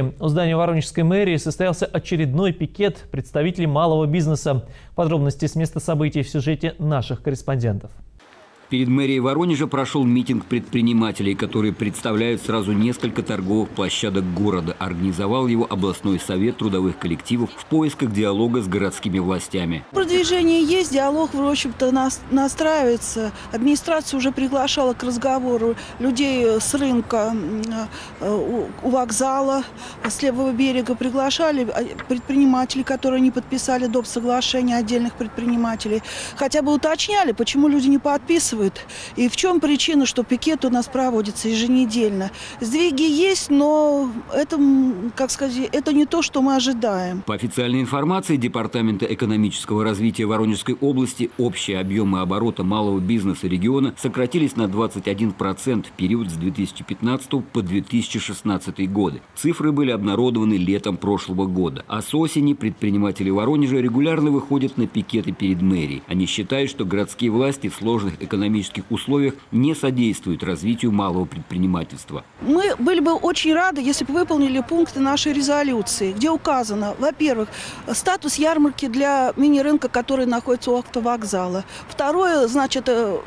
области. У здания Воронежской мэрии состоялся очередной пикет представителей малого бизнеса. Подробности с места событий в сюжете наших корреспондентов. Перед мэрией Воронежа прошел митинг предпринимателей, которые представляют сразу несколько торговых площадок города. Организовал его областной совет трудовых коллективов в поисках диалога с городскими властями. Продвижение есть, диалог, в общем-то, нас- настраивается. Администрация уже приглашала к разговору людей с рынка, э, у у вокзала, с левого берега приглашали а, предпринимателей, которые не подписали доп. соглашения отдельных предпринимателей. Хотя бы уточняли, почему люди не подписывают и в чем причина, что пикет у нас проводится еженедельно. Сдвиги есть, но это, как сказать, это не то, что мы ожидаем. По официальной информации Департамента экономического развития Воронежской области, общие объемы оборота малого бизнеса региона сократились на 21% в период с 2015 по 2016 годы. Цифры были обнародованы летом прошлого года. А с осени предприниматели Воронежа регулярно выходят на пикеты перед мэрией. Они считают, что городские власти в сложных экономических условиях не содействуют развитию малого предпринимательства. Мы были бы очень рады, если бы выполнили пункты нашей резолюции, где указано, во-первых, статус ярмарки для мини-рынка, который находится у автовокзала. Второе, значит, э,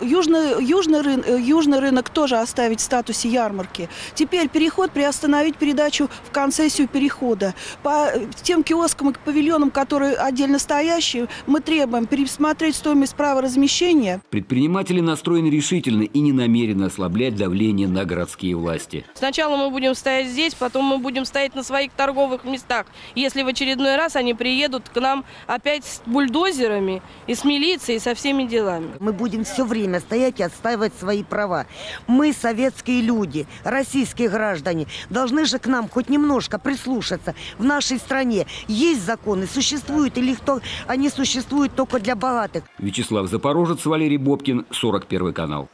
Южный, южный, рын- э, южный рынок тоже оставить в статусе ярмарки. Теперь переход приостановить передачу в концессию перехода. По э, тем киоскам и павильонам, которые отдельно стоящие, мы требуем пересмотреть стоимость права размещения Предприниматели настроены решительно и не намерены ослаблять давление на городские власти. Сначала мы будем стоять здесь, потом мы будем стоять на своих торговых местах. Если в очередной раз они приедут к нам опять с бульдозерами и с милицией, и со всеми делами. Мы будем все время стоять и отстаивать свои права. Мы, советские люди, российские граждане, должны же к нам хоть немножко прислушаться. В нашей стране есть законы, существуют или кто они существуют только для богатых. Вячеслав Запорожец, Валерий Бобкин, 41 канал.